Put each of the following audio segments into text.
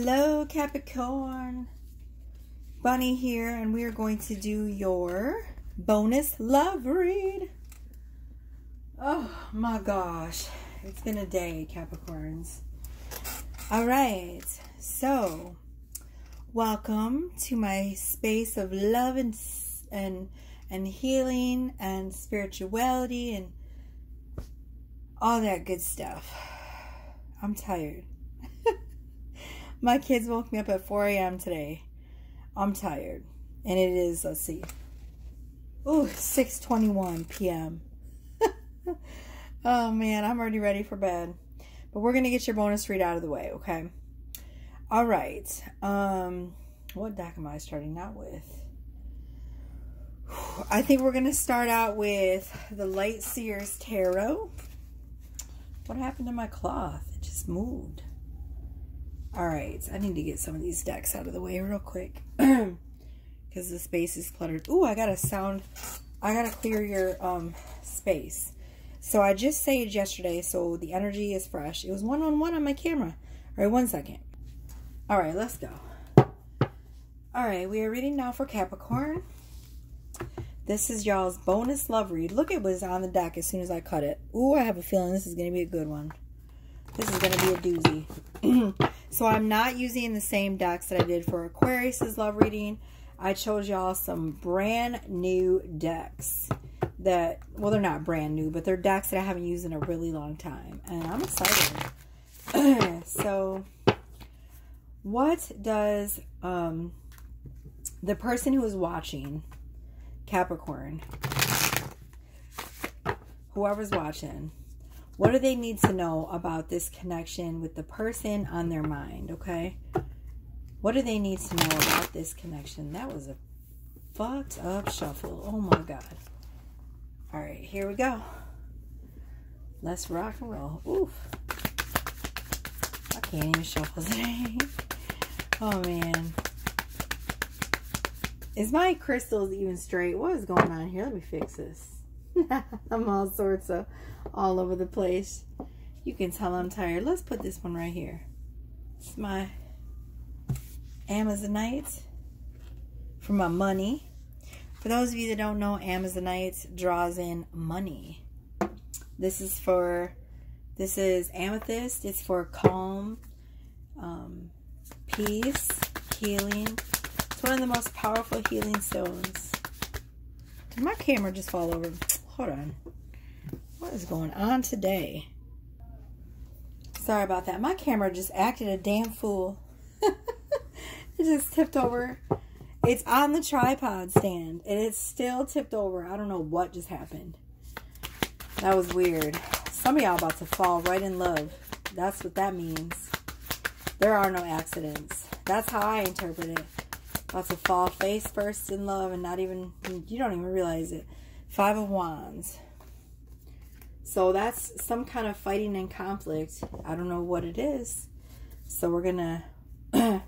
Hello, Capricorn. Bunny here, and we are going to do your bonus love read. Oh my gosh, it's been a day, Capricorns. All right, so welcome to my space of love and and and healing and spirituality and all that good stuff. I'm tired. My kids woke me up at 4 a.m. today. I'm tired. And it is, let's see. Ooh, 6.21 p.m. oh, man, I'm already ready for bed. But we're going to get your bonus read out of the way, okay? All right. Um, what deck am I starting out with? I think we're going to start out with the Light Seers Tarot. What happened to my cloth? It just moved. All right, I need to get some of these decks out of the way real quick because the space is cluttered. Ooh, I got to sound, I got to clear your um, space. So I just saved yesterday, so the energy is fresh. It was one-on-one on my camera. All right, one second. All right, let's go. All right, we are reading now for Capricorn. This is y'all's bonus love read. Look at what's on the deck as soon as I cut it. Ooh, I have a feeling this is going to be a good one. This is going to be a doozy. So I'm not using the same decks that I did for Aquarius's love reading. I chose y'all some brand new decks that, well, they're not brand new, but they're decks that I haven't used in a really long time. And I'm excited. so what does um, the person who is watching, Capricorn, whoever's watching, what do they need to know about this connection with the person on their mind, okay? What do they need to know about this connection? That was a fucked up shuffle. Oh my God. All right, here we go. Let's rock and roll. Oof. I can't even shuffle today. oh man. Is my crystals even straight? What is going on here? Let me fix this. I'm all sorts of all over the place. You can tell I'm tired. Let's put this one right here. It's my Amazonite for my money. For those of you that don't know, Amazonite draws in money. This is for, this is amethyst. It's for calm, um, peace, healing. It's one of the most powerful healing stones. Did my camera just fall over? Hold on. What is going on today? Sorry about that. My camera just acted a damn fool. it just tipped over. It's on the tripod stand. And it's still tipped over. I don't know what just happened. That was weird. Some of y'all about to fall right in love. That's what that means. There are no accidents. That's how I interpret it. About to fall face first in love and not even, you don't even realize it. Five of Wands. So that's some kind of fighting and conflict. I don't know what it is. So we're going to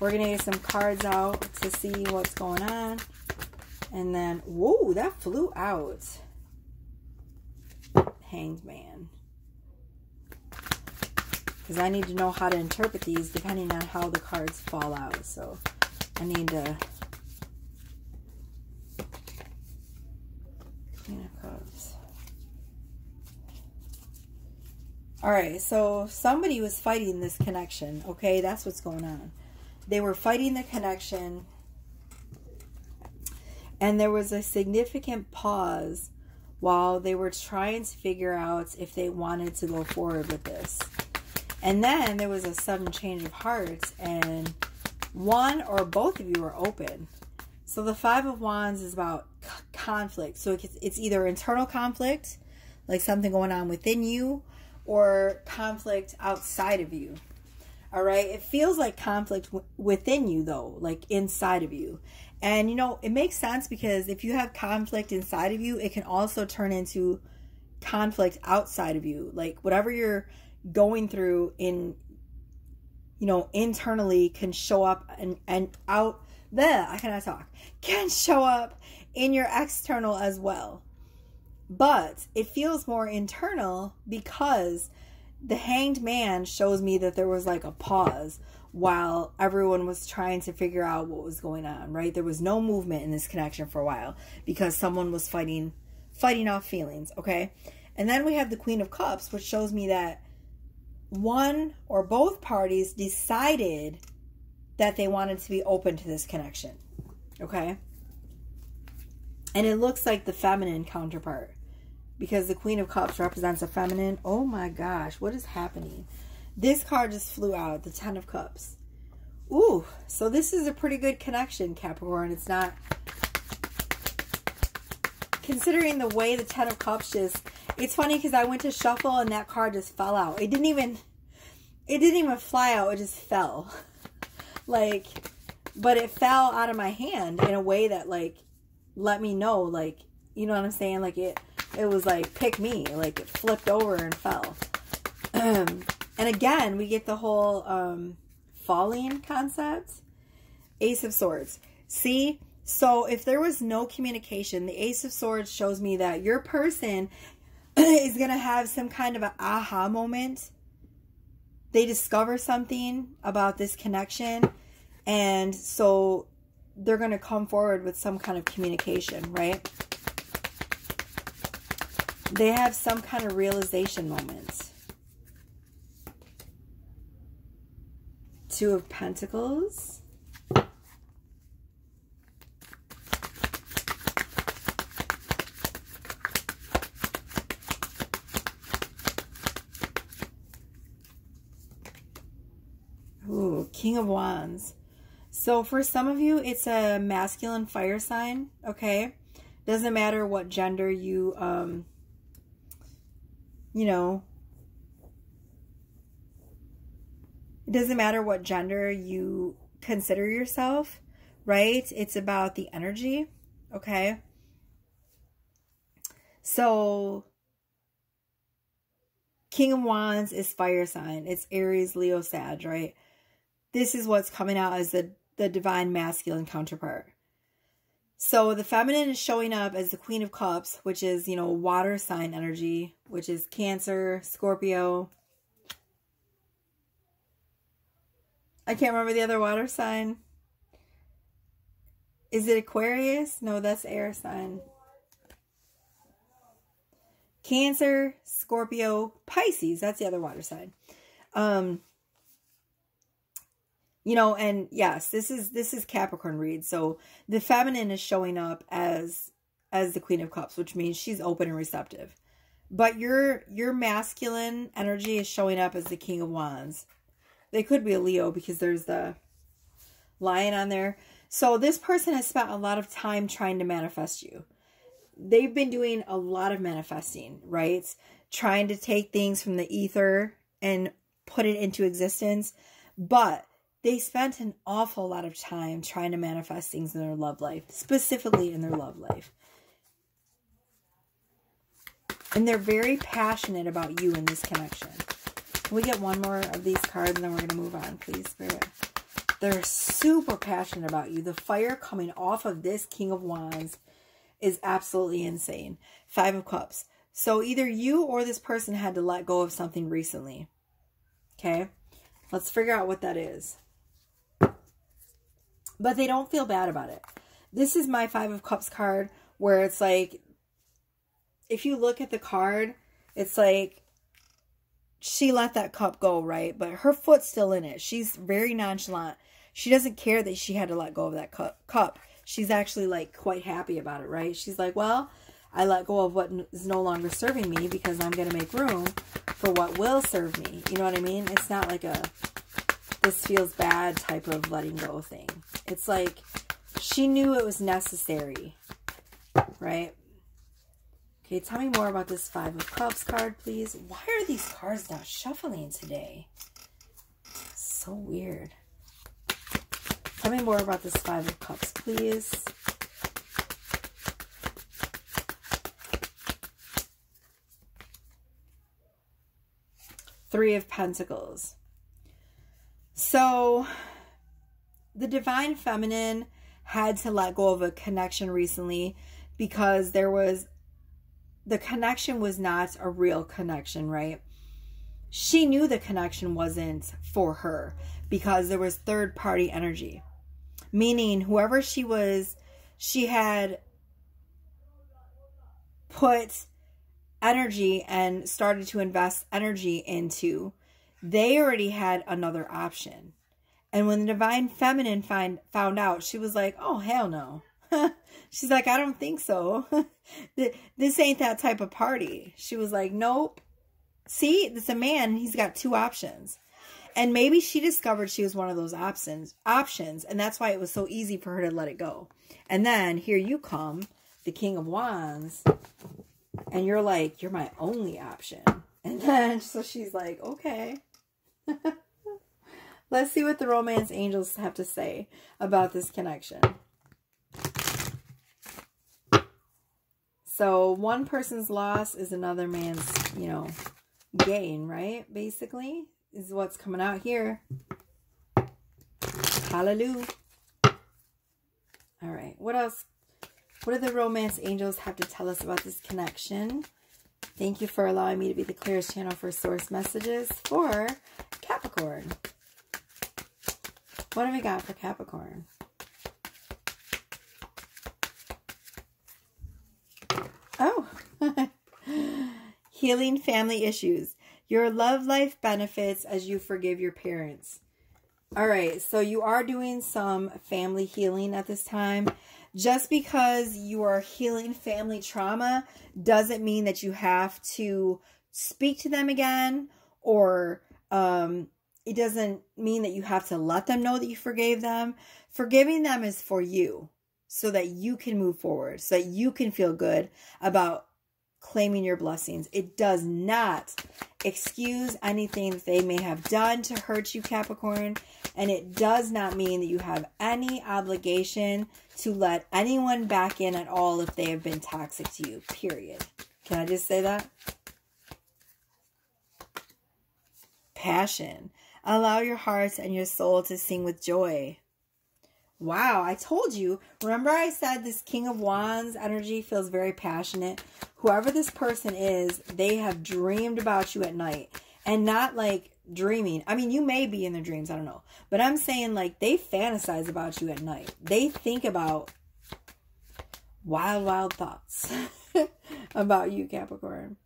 we're going to get some cards out to see what's going on. And then, whoa, that flew out. Hanged man. Because I need to know how to interpret these depending on how the cards fall out. So I need to All right, so somebody was fighting this connection, okay? That's what's going on. They were fighting the connection, and there was a significant pause while they were trying to figure out if they wanted to go forward with this. And then there was a sudden change of hearts, and one or both of you are open. So the Five of Wands is about conflict. So it's either internal conflict, like something going on within you, or conflict outside of you. All right. It feels like conflict within you, though, like inside of you. And, you know, it makes sense because if you have conflict inside of you, it can also turn into conflict outside of you. Like whatever you're going through in, you know, internally can show up and, and out there. I cannot talk. Can show up in your external as well. But it feels more internal because the hanged man shows me that there was like a pause while everyone was trying to figure out what was going on, right? There was no movement in this connection for a while because someone was fighting fighting off feelings, okay? And then we have the Queen of Cups, which shows me that one or both parties decided that they wanted to be open to this connection. Okay? And it looks like the feminine counterpart because the Queen of Cups represents a feminine. Oh my gosh, what is happening? This card just flew out, the Ten of Cups. Ooh, so this is a pretty good connection, Capricorn. It's not... Considering the way the Ten of Cups just... It's funny because I went to shuffle and that card just fell out. It didn't even... It didn't even fly out. It just fell. like... But it fell out of my hand in a way that, like, let me know, like, you know what I'm saying? Like, it it was like, pick me. Like, it flipped over and fell. and again, we get the whole um, falling concept. Ace of Swords. See? So if there was no communication, the Ace of Swords shows me that your person is going to have some kind of an aha moment. They discover something about this connection. And so they're going to come forward with some kind of communication, right? They have some kind of realization moments. Two of Pentacles. Ooh, King of Wands. So for some of you, it's a masculine fire sign, okay? Doesn't matter what gender you um, you know, it doesn't matter what gender you consider yourself, right? It's about the energy, okay? So, King of Wands is fire sign. It's Aries, Leo, Sag, right? This is what's coming out as the, the divine masculine counterpart. So the feminine is showing up as the Queen of Cups, which is, you know, water sign energy, which is Cancer, Scorpio. I can't remember the other water sign. Is it Aquarius? No, that's air sign. Cancer, Scorpio, Pisces. That's the other water sign. Um, you know and yes this is this is capricorn read. So the feminine is showing up as as the queen of cups which means she's open and receptive. But your your masculine energy is showing up as the king of wands. They could be a leo because there's the lion on there. So this person has spent a lot of time trying to manifest you. They've been doing a lot of manifesting right? Trying to take things from the ether and put it into existence. But they spent an awful lot of time trying to manifest things in their love life, specifically in their love life. And they're very passionate about you in this connection. Can we get one more of these cards and then we're going to move on, please, Spirit? They're super passionate about you. The fire coming off of this King of Wands is absolutely insane. Five of Cups. So either you or this person had to let go of something recently. Okay? Let's figure out what that is but they don't feel bad about it. This is my Five of Cups card where it's like, if you look at the card, it's like she let that cup go, right? But her foot's still in it. She's very nonchalant. She doesn't care that she had to let go of that cup. cup. She's actually like quite happy about it, right? She's like, well, I let go of what is no longer serving me because I'm going to make room for what will serve me. You know what I mean? It's not like a this feels bad type of letting go thing. It's like she knew it was necessary, right? Okay, tell me more about this Five of Cups card, please. Why are these cards not shuffling today? So weird. Tell me more about this Five of Cups, please. Three of Pentacles. So the divine feminine had to let go of a connection recently because there was the connection was not a real connection, right? she knew the connection wasn't for her because there was third party energy. Meaning, whoever she was, she had put energy and started to invest energy into, they already had another option. And when the divine feminine find, found out, she was like, oh, hell no. She's like, I don't think so. this ain't that type of party. She was like, nope. See, it's a man. He's got two options. And maybe she discovered she was one of those options, options, and that's why it was so easy for her to let it go. And then here you come, the King of Wands, and you're like, you're my only option. And then so she's like, okay. Let's see what the romance angels have to say about this connection. So one person's loss is another man's, you know, gain, right? Basically, is what's coming out here. Hallelujah. All right. What else? What do the romance angels have to tell us about this connection? Thank you for allowing me to be the clearest channel for source messages for Capricorn. What have we got for Capricorn? Oh, healing family issues. Your love life benefits as you forgive your parents. All right, so you are doing some family healing at this time. Just because you are healing family trauma doesn't mean that you have to speak to them again or um, it doesn't mean that you have to let them know that you forgave them. Forgiving them is for you so that you can move forward, so that you can feel good about claiming your blessings. It does not excuse anything that they may have done to hurt you, Capricorn. And it does not mean that you have any obligation to let anyone back in at all if they have been toxic to you, period. Can I just say that? Passion. Allow your heart and your soul to sing with joy. Wow, I told you. Remember I said this King of Wands energy feels very passionate. Whoever this person is, they have dreamed about you at night. And not like dreaming. I mean, you may be in their dreams, I don't know. But I'm saying like they fantasize about you at night. They think about wild, wild thoughts about you, Capricorn.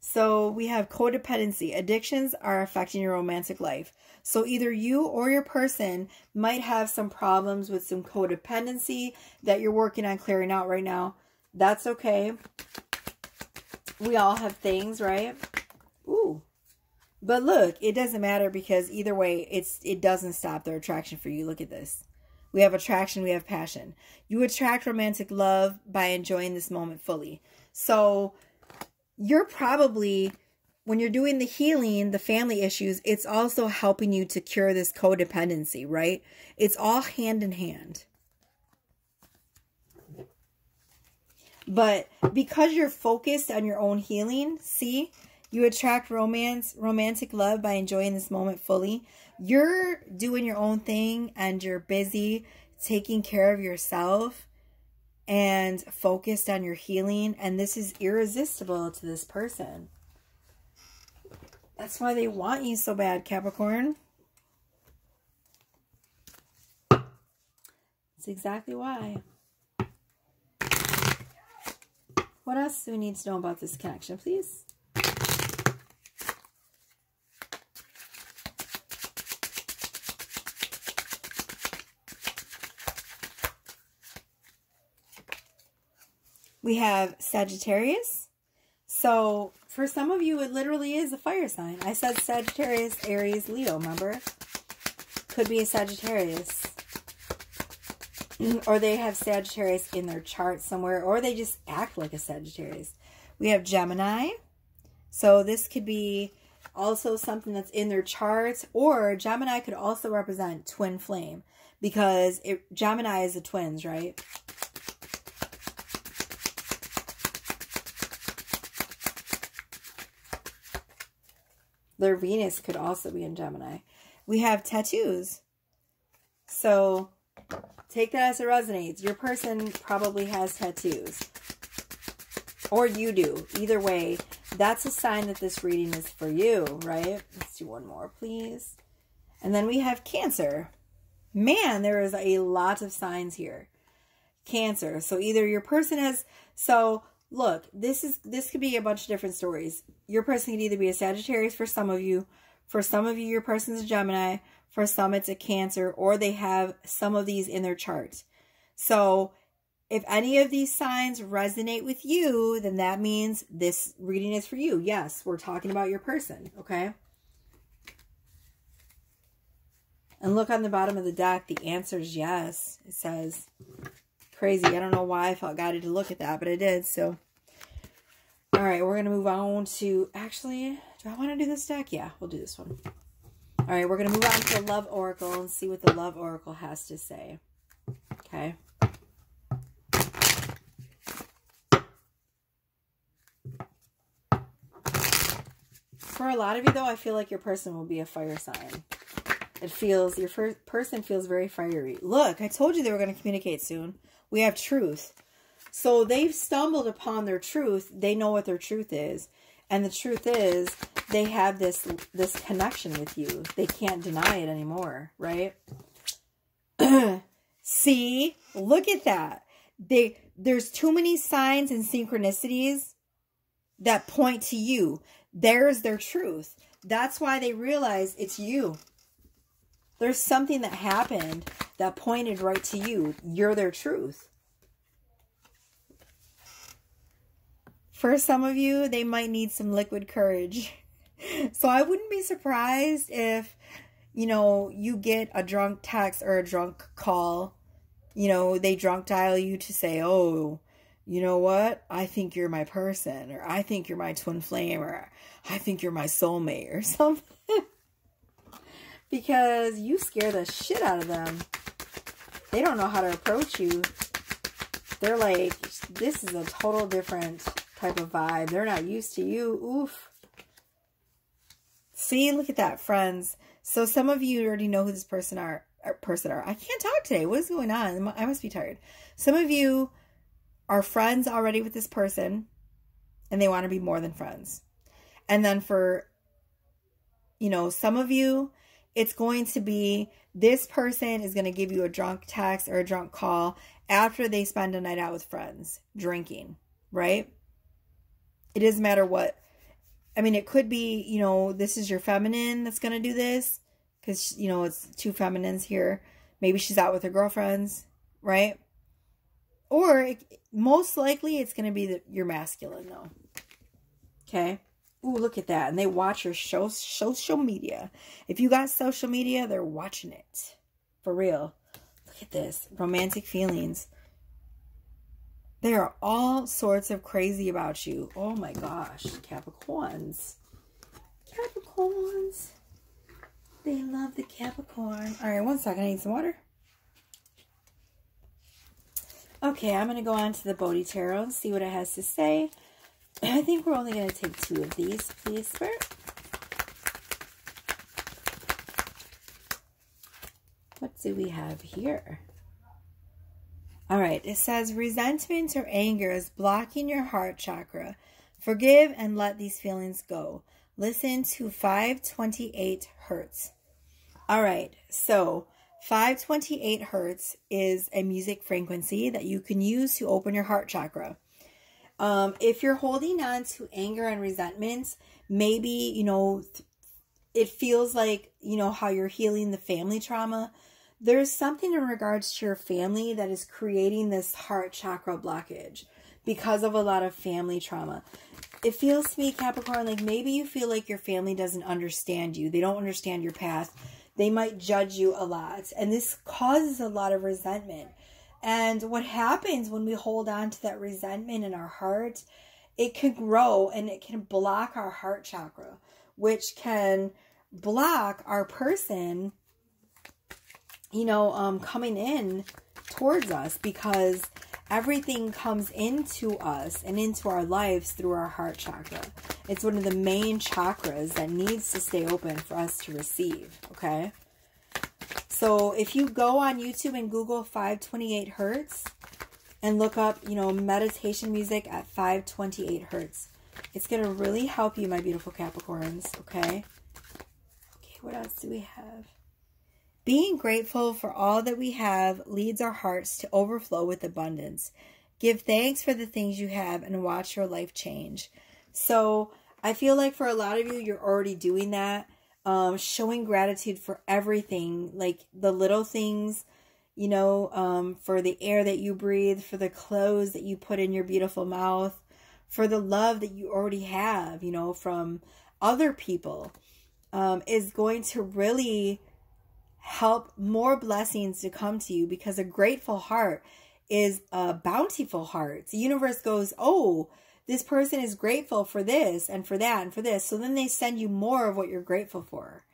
So we have codependency. Addictions are affecting your romantic life. So either you or your person might have some problems with some codependency that you're working on clearing out right now. That's okay. We all have things, right? Ooh. But look, it doesn't matter because either way, it's it doesn't stop their attraction for you. Look at this. We have attraction, we have passion. You attract romantic love by enjoying this moment fully. So you're probably when you're doing the healing, the family issues, it's also helping you to cure this codependency, right? It's all hand in hand. But because you're focused on your own healing, see, you attract romance, romantic love by enjoying this moment fully. You're doing your own thing and you're busy taking care of yourself and focused on your healing. And this is irresistible to this person. That's why they want you so bad, Capricorn. That's exactly why. What else do we need to know about this connection, please? We have Sagittarius. So for some of you, it literally is a fire sign. I said Sagittarius, Aries, Leo, remember? Could be a Sagittarius. Mm, or they have Sagittarius in their chart somewhere, or they just act like a Sagittarius. We have Gemini. So this could be also something that's in their charts, or Gemini could also represent twin flame because it, Gemini is the twins, right? Their Venus could also be in Gemini. We have tattoos. So take that as it resonates. Your person probably has tattoos. Or you do. Either way, that's a sign that this reading is for you, right? Let's do one more, please. And then we have Cancer. Man, there is a lot of signs here. Cancer. So either your person has so look, this is this could be a bunch of different stories. Your person could either be a Sagittarius for some of you, for some of you your person's a Gemini, for some it's a Cancer, or they have some of these in their chart. So if any of these signs resonate with you, then that means this reading is for you. Yes, we're talking about your person, okay? And look on the bottom of the deck, the answer is yes. It says, crazy. I don't know why I felt guided to look at that, but I did, so. All right, we're going to move on to, actually, do I want to do this deck? Yeah, we'll do this one. All right, we're going to move on to the Love Oracle and see what the Love Oracle has to say. Okay. For a lot of you, though, I feel like your person will be a fire sign. It feels, your first person feels very fiery. Look, I told you they were going to communicate soon. We have truth. So they've stumbled upon their truth. They know what their truth is. And the truth is they have this this connection with you. They can't deny it anymore, right? See? Look at that. They there's too many signs and synchronicities that point to you. There's their truth. That's why they realize it's you. There's something that happened that pointed right to you. You're their truth. For some of you, they might need some liquid courage. So I wouldn't be surprised if, you know, you get a drunk text or a drunk call. You know, they drunk dial you to say, oh, you know what? I think you're my person, or I think you're my twin flame, or I think you're my soulmate, or something. because you scare the shit out of them. They don't know how to approach you. They're like, this is a total different type of vibe. They're not used to you. Oof. See, look at that, friends. So some of you already know who this person are. Er, person are. I can't talk today. What is going on? I must be tired. Some of you are friends already with this person and they want to be more than friends. And then for, you know, some of you, it's going to be this person is going to give you a drunk text or a drunk call after they spend a night out with friends drinking, right? It doesn't matter what. I mean, it could be, you know, this is your feminine that's going to do this because, you know, it's two feminines here. Maybe she's out with her girlfriends, right? Or it, most likely it's going to be the, your masculine, though. Okay? Ooh, look at that. And they watch your show, social media. If you got social media, they're watching it. For real. Look at this. Romantic feelings. They are all sorts of crazy about you. Oh my gosh. Capricorns. Capricorns. They love the Capricorn. All right, one second. I need some water. Okay, I'm going to go on to the Bodhi Tarot and see what it has to say. I think we're only going to take two of these, please, Bert. What do we have here? All right, it says resentment or anger is blocking your heart chakra. Forgive and let these feelings go. Listen to 528 hertz. All right, so 528 hertz is a music frequency that you can use to open your heart chakra. Um, if you're holding on to anger and resentments, maybe, you know, it feels like, you know, how you're healing the family trauma. There's something in regards to your family that is creating this heart chakra blockage because of a lot of family trauma. It feels to me, Capricorn, like maybe you feel like your family doesn't understand you. They don't understand your path. They might judge you a lot. And this causes a lot of resentment. And what happens when we hold on to that resentment in our heart, it can grow and it can block our heart chakra, which can block our person, you know, um, coming in towards us because everything comes into us and into our lives through our heart chakra. It's one of the main chakras that needs to stay open for us to receive, okay? So if you go on YouTube and Google 528 hertz and look up, you know, meditation music at 528 hertz, It's going to really help you, my beautiful Capricorns, okay? Okay, what else do we have? Being grateful for all that we have leads our hearts to overflow with abundance. Give thanks for the things you have and watch your life change. So, I feel like for a lot of you, you're already doing that. Um, showing gratitude for everything, like the little things, you know, um, for the air that you breathe, for the clothes that you put in your beautiful mouth, for the love that you already have, you know, from other people, um, is going to really help more blessings to come to you because a grateful heart is a bountiful heart. The universe goes, oh, this person is grateful for this and for that and for this. So then they send you more of what you're grateful for.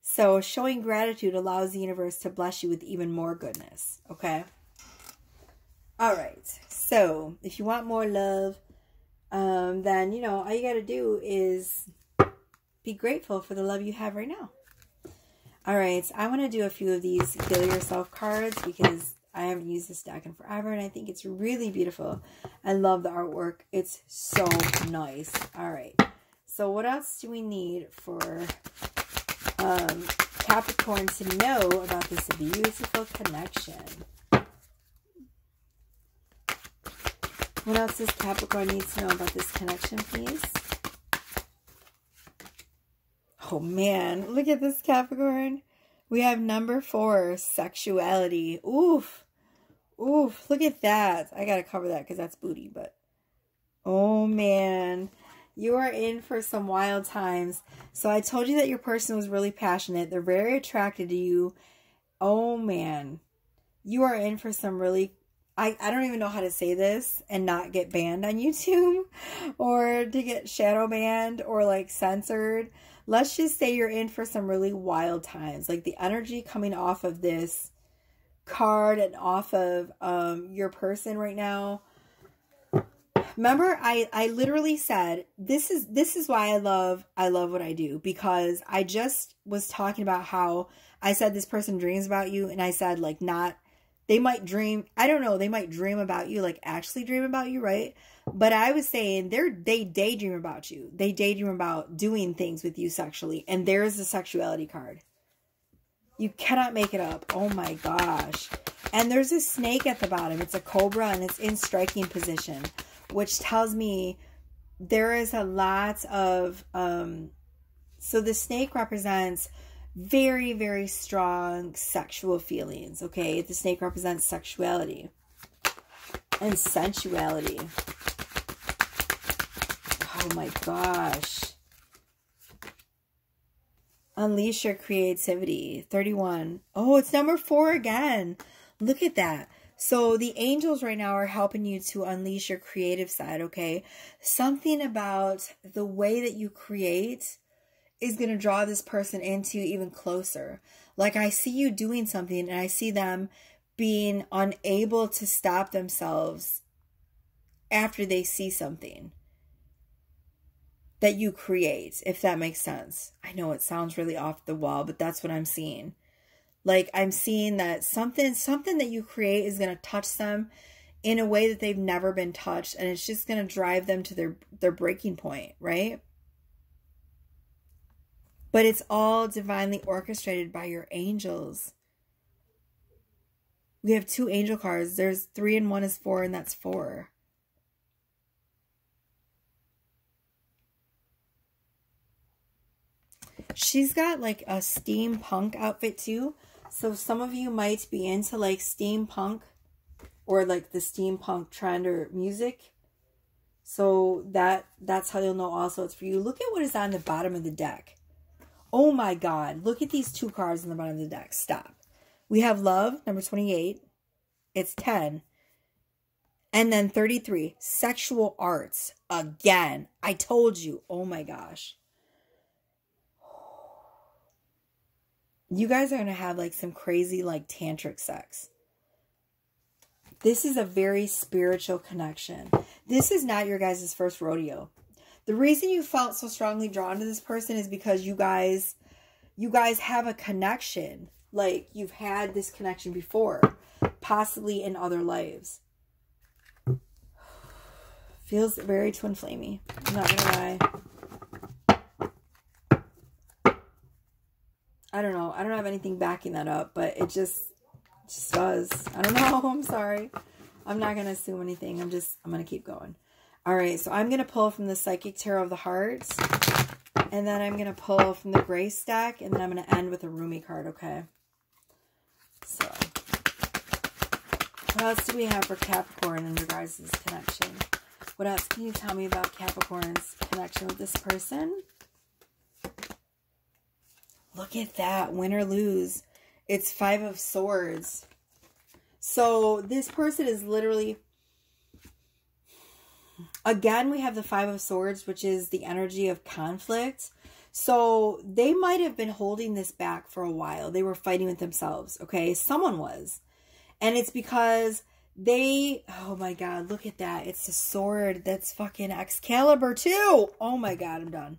So showing gratitude allows the universe to bless you with even more goodness. Okay. All right. So if you want more love, um, then, you know, all you got to do is be grateful for the love you have right now. All right. I want to do a few of these Heal Yourself cards because I haven't used this deck in forever, and I think it's really beautiful. I love the artwork. It's so nice. All right. So what else do we need for um, Capricorn to know about this beautiful connection? What else does Capricorn need to know about this connection, please? Oh, man. Look at this, Capricorn. We have number four, sexuality. Oof. Oof, look at that. I got to cover that because that's booty, but oh man, you are in for some wild times. So I told you that your person was really passionate. They're very attracted to you. Oh man, you are in for some really I, I don't even know how to say this and not get banned on YouTube or to get shadow banned or like censored. Let's just say you're in for some really wild times. Like the energy coming off of this card and off of um, your person right now. Remember, I, I literally said this is this is why I love I love what I do because I just was talking about how I said this person dreams about you and I said like not they might dream I don't know they might dream about you like actually dream about you right but I was saying they're they daydream about you they daydream about doing things with you sexually and there's the sexuality card you cannot make it up. Oh my gosh. And there's a snake at the bottom. It's a cobra and it's in striking position, which tells me there is a lot of um so the snake represents very very strong sexual feelings, okay? The snake represents sexuality and sensuality. Oh my gosh. Unleash your creativity. 31. Oh, it's number four again. Look at that. So the angels right now are helping you to unleash your creative side, okay? Something about the way that you create is going to draw this person into you even closer. Like I see you doing something and I see them being unable to stop themselves after they see something that you create, if that makes sense. I know it sounds really off the wall, but that's what I'm seeing. Like I'm seeing that something something that you create is going to touch them in a way that they've never been touched and it's just going to drive them to their their breaking point, right? But it's all divinely orchestrated by your angels. We have two angel cards. There's 3 and 1 is 4 and that's 4. She's got like a steampunk outfit too. So some of you might be into like steampunk or like the steampunk trend or music. So that that's how you'll know also it's for you. Look at what is on the bottom of the deck. Oh my god, look at these two cards on the bottom of the deck. Stop. We have love, number 28. It's 10. And then 33, sexual arts. Again, I told you. Oh my gosh. You guys are going to have like some crazy like tantric sex. This is a very spiritual connection. This is not your guys' first rodeo. The reason you felt so strongly drawn to this person is because you guys you guys have a connection. Like you've had this connection before, possibly in other lives. Feels very twin flamey. I'm not gonna lie. I don't know. I don't have anything backing that up, but it just just does. I don't know. I'm sorry. I'm not gonna assume anything. I'm just I'm gonna keep going. All right, so I'm gonna pull from the Psychic Tarot of the Hearts, and then I'm gonna pull from the Gray stack, and then I'm gonna end with a Rumi card. Okay. So, what else do we have for Capricorn in regards to this connection? What else can you tell me about Capricorn's connection with this person? Look at that. Win or lose. It's Five of Swords. So this person is literally... Again, we have the Five of Swords, which is the energy of conflict. So they might have been holding this back for a while. They were fighting with themselves, okay? Someone was. And it's because they, oh my God, look at that. It's a sword that's fucking Excalibur too. Oh my God, I'm done.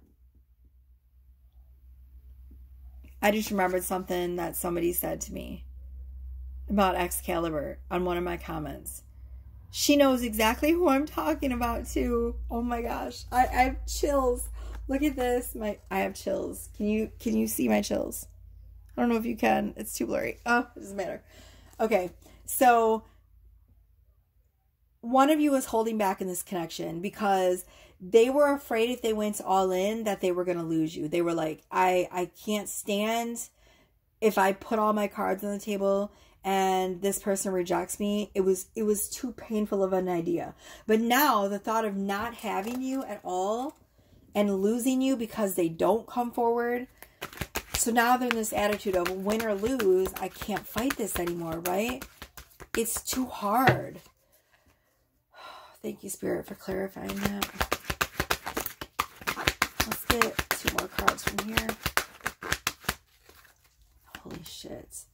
I just remembered something that somebody said to me about Excalibur on one of my comments. She knows exactly who I'm talking about too. Oh my gosh. I, I have chills. Look at this. My I have chills. Can you can you see my chills? I don't know if you can. It's too blurry. Oh, it doesn't matter. Okay. So one of you is holding back in this connection because they were afraid if they went all in that they were going to lose you. They were like, I I can't stand if I put all my cards on the table and this person rejects me. It was it was too painful of an idea. But now the thought of not having you at all and losing you because they don't come forward. So now they're in this attitude of win or lose, I can't fight this anymore, right? It's too hard. Thank you, Spirit, for clarifying that. Let's get two from here. Holy shit.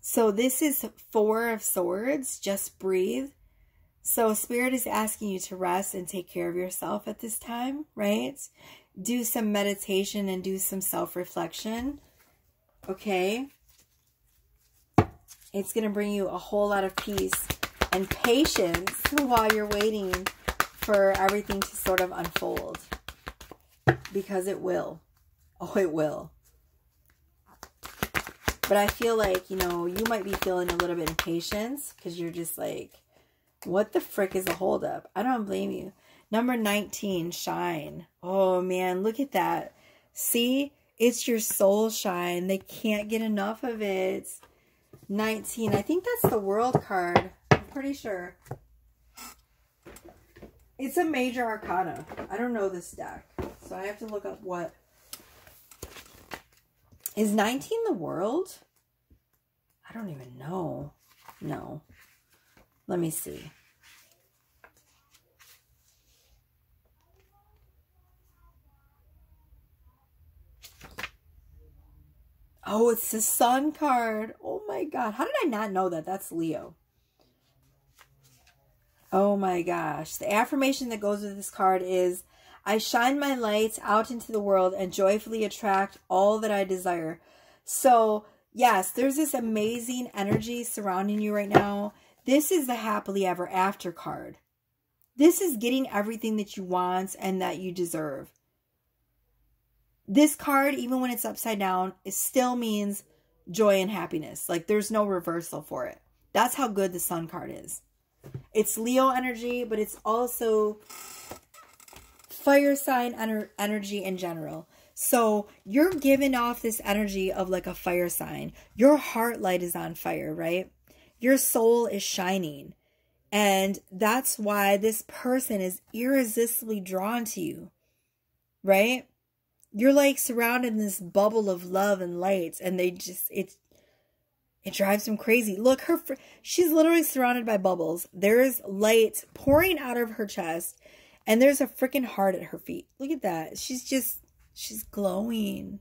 So this is Four of Swords. Just breathe. So Spirit is asking you to rest and take care of yourself at this time, right? Do some meditation and do some self-reflection. Okay? It's going to bring you a whole lot of peace and patience while you're waiting for everything to sort of unfold. Because it will. Oh, it will. But I feel like, you know, you might be feeling a little bit impatient because you're just like, what the frick is a holdup? I don't blame you. Number 19, shine. Oh, man, look at that. See? It's your soul shine. They can't get enough of it. 19. I think that's the world card. I'm pretty sure. It's a major arcana. I don't know this deck. So I have to look up what. Is 19 the world? I don't even know. No. Let me see. Oh, it's the sun card. Oh my god. How did I not know that? That's Leo. Oh my gosh. The affirmation that goes with this card is I shine my lights out into the world and joyfully attract all that I desire. So, yes, there's this amazing energy surrounding you right now. This is the happily ever after card. This is getting everything that you want and that you deserve. This card, even when it's upside down, it still means joy and happiness. Like there's no reversal for it. That's how good the sun card is. It's Leo energy, but it's also fire sign ener energy in general. So you're giving off this energy of like a fire sign. Your heart light is on fire, right? Your soul is shining. And that's why this person is irresistibly drawn to you, right? You're like surrounded in this bubble of love and light, and they just, it's it drives him crazy. Look, her she's literally surrounded by bubbles. There's light pouring out of her chest, and there's a freaking heart at her feet. Look at that. She's just she's glowing.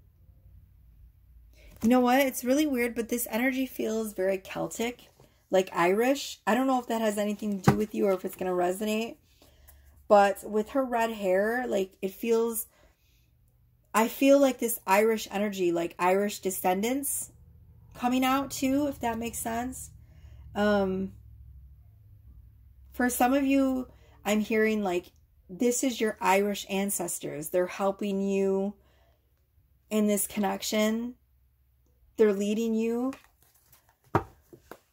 You know what? It's really weird, but this energy feels very Celtic, like Irish. I don't know if that has anything to do with you or if it's going to resonate. But with her red hair, like it feels I feel like this Irish energy, like Irish descendants coming out too, if that makes sense. Um, For some of you, I'm hearing like this is your Irish ancestors. They're helping you in this connection. They're leading you.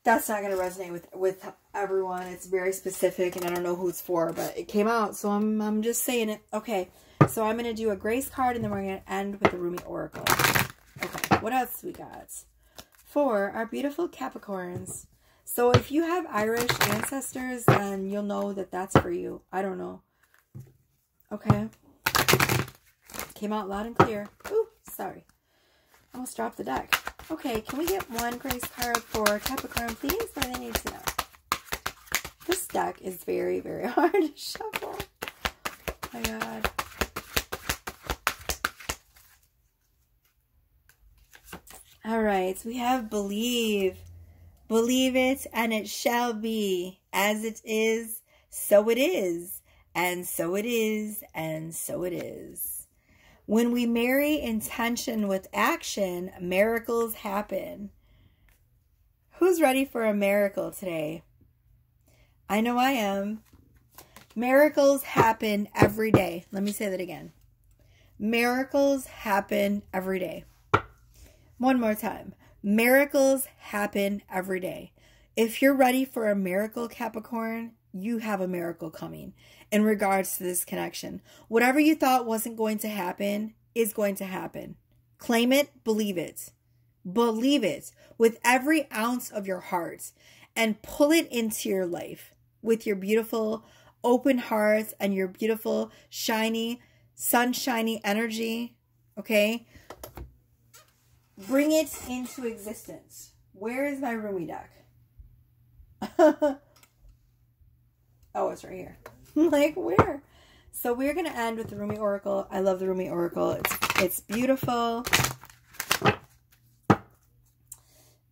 That's not going to resonate with with everyone. It's very specific and I don't know who it's for, but it came out, so I'm I'm just saying it. Okay. So I'm going to do a grace card and then we're going to end with the Rumi Oracle. Okay. What else we got? For our beautiful Capricorns. So if you have Irish ancestors, then you'll know that that's for you. I don't know. Okay. Came out loud and clear. Ooh, sorry. Almost dropped the deck. Okay, can we get one grace card for Capricorn, please? What do they need to know? This deck is very, very hard to shuffle. Oh my god. All right, we have believe. Believe it, and it shall be. As it is, so it is. And so it is, and so it is. When we marry intention with action, miracles happen. Who's ready for a miracle today? I know I am. Miracles happen every day. Let me say that again. Miracles happen every day. One more time. Miracles happen every day. If you're ready for a miracle, Capricorn, you have a miracle coming in regards to this connection. Whatever you thought wasn't going to happen is going to happen. Claim it, believe it. Believe it with every ounce of your heart and pull it into your life with your beautiful open heart and your beautiful shiny sunshiny energy, okay? Bring it into existence. Where is my Rumi deck? oh, it's right here. like, where? So we're going to end with the Rumi Oracle. I love the Rumi Oracle. It's, it's beautiful.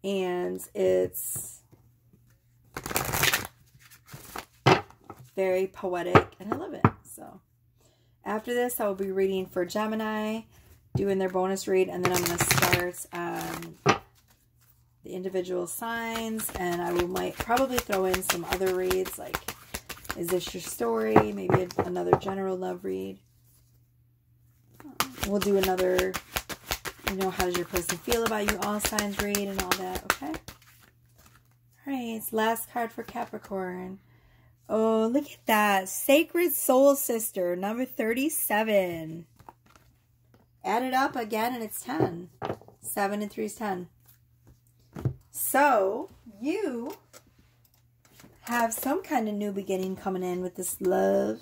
And it's very poetic. And I love it. So after this, I will be reading for Gemini doing their bonus read, and then I'm going to start um, the individual signs, and I will might probably throw in some other reads, like, is this your story? Maybe another general love read. We'll do another, you know, how does your person feel about you, all signs read, and all that, okay? All right, last card for Capricorn. Oh, look at that. Sacred Soul Sister, number 37. Add it up again and it's 10. 7 and 3 is 10. So, you have some kind of new beginning coming in with this love.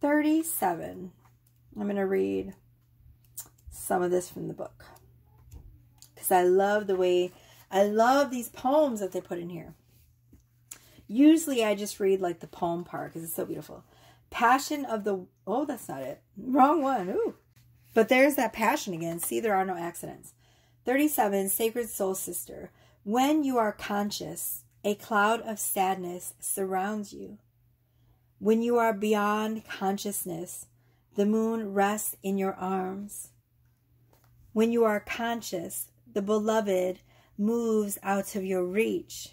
37. I'm going to read some of this from the book. Because I love the way, I love these poems that they put in here. Usually I just read like the poem part because it's so beautiful. Passion of the, oh, that's not it. Wrong one. Ooh. But there's that passion again. See, there are no accidents. 37, Sacred Soul Sister. When you are conscious, a cloud of sadness surrounds you. When you are beyond consciousness, the moon rests in your arms. When you are conscious, the beloved moves out of your reach.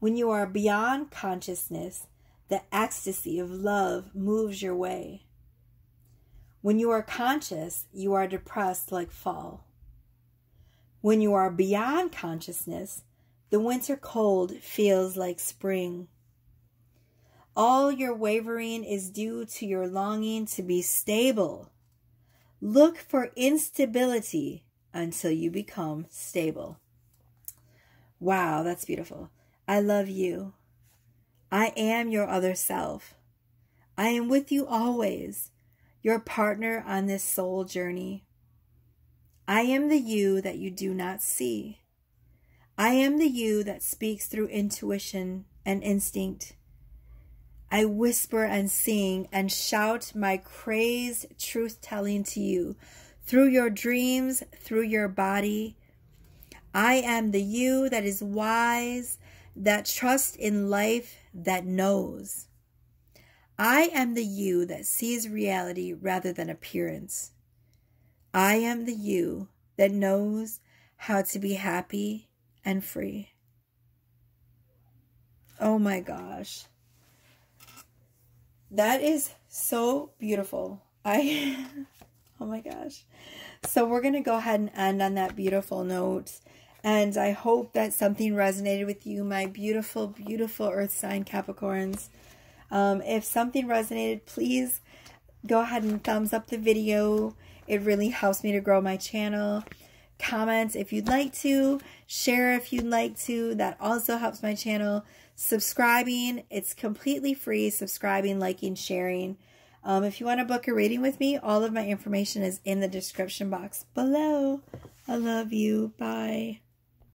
When you are beyond consciousness, the ecstasy of love moves your way. When you are conscious, you are depressed like fall. When you are beyond consciousness, the winter cold feels like spring. All your wavering is due to your longing to be stable. Look for instability until you become stable. Wow, that's beautiful. I love you. I am your other self. I am with you always your partner on this soul journey. I am the you that you do not see. I am the you that speaks through intuition and instinct. I whisper and sing and shout my crazed truth telling to you through your dreams, through your body. I am the you that is wise, that trusts in life, that knows. I am the you that sees reality rather than appearance. I am the you that knows how to be happy and free. Oh my gosh. That is so beautiful. I, oh my gosh. So we're going to go ahead and end on that beautiful note. And I hope that something resonated with you, my beautiful, beautiful earth sign Capricorns. Um, if something resonated, please go ahead and thumbs up the video. It really helps me to grow my channel. Comment if you'd like to. Share if you'd like to. That also helps my channel. Subscribing, it's completely free. Subscribing, liking, sharing. Um, if you want to book a reading with me, all of my information is in the description box below. I love you. Bye.